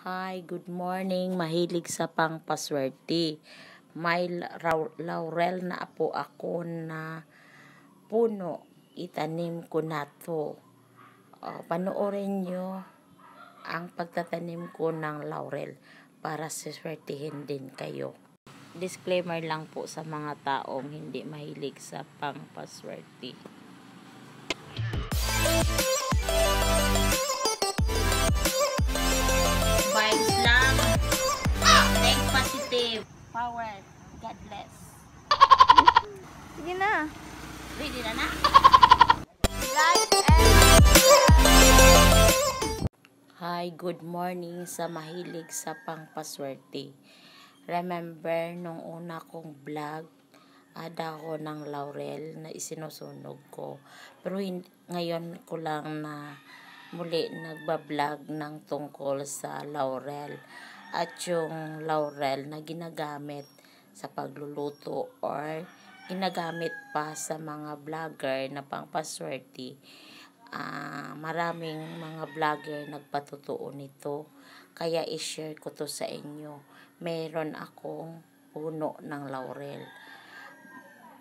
Hi, good morning. Mahilig sa pangpaswerte. May laurel na po ako na puno. Itanim ko na to. Uh, panoorin nyo ang pagtatanim ko ng laurel para siswertihin din kayo. Disclaimer lang po sa mga taong hindi mahilig sa pangpaswerte. Power. God bless. Sige na. Ready na na? Like and Hi, good morning sa mahilig sa pangpaswerte. Remember, nung una kong vlog, ada ko ng laurel na isinusunog ko. Pero ngayon ko lang na muli nagbablog ng tungkol sa laurel at yung laurel na ginagamit sa pagluluto or ginagamit pa sa mga vlogger na pangpaswerte. Uh, maraming mga vlogger nagpatutuo nito. Kaya i-share ko to sa inyo. Meron akong puno ng laurel.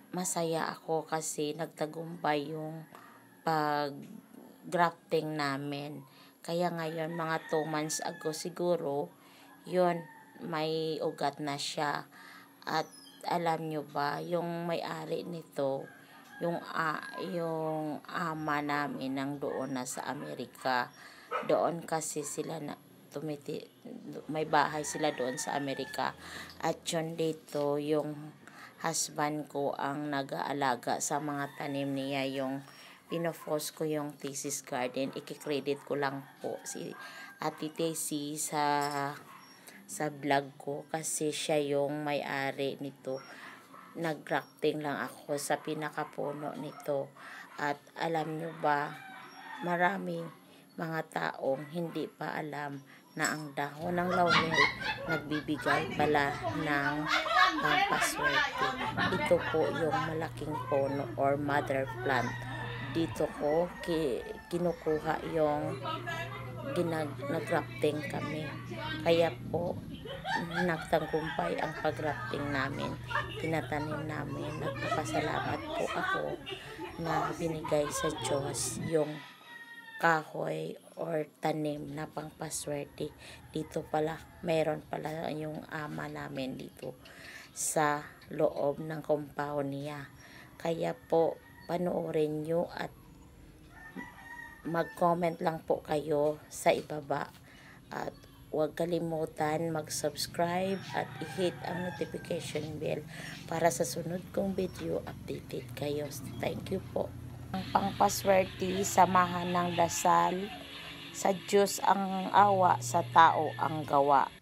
Masaya ako kasi nagtagumpay yung pag grafting namin. Kaya ngayon, mga 2 months ago siguro, yun, may ugat na siya. At alam nyo ba, yung may-ari nito, yung, uh, yung ama namin nang doon na sa Amerika, doon kasi sila na tumiti, may bahay sila doon sa Amerika. At yun dito, yung husband ko ang nag-aalaga sa mga tanim niya, yung pinopost ko yung thesis garden. Ikikredit ko lang po si Ate Tessie sa sa vlog ko kasi siya yung may-ari nito. Nag-grafting lang ako sa pinakapuno nito. At alam nyo ba, maraming mga taong hindi pa alam na ang dahon ng laurel nagbibigay pala ng pampaswerte. Ito po yung malaking puno or mother plant dito ko ki, kinukuha yung ginag nagrafting kami. Kaya po nagtagumpay ang pagrafting namin. Tinatanim namin. Nagpapasalamat po ako na binigay sa Diyos yung kahoy or tanim na pangpaswerte. Dito pala meron pala yung ama namin dito sa loob ng compound niya. Kaya po panoorin nyo at mag-comment lang po kayo sa ibaba at huwag kalimutan mag-subscribe at i-hit ang notification bell para sa sunod kong video updated kayo. Thank you po. Ang pangpaswerte, samahan ng dasal, sa Diyos ang awa, sa tao ang gawa.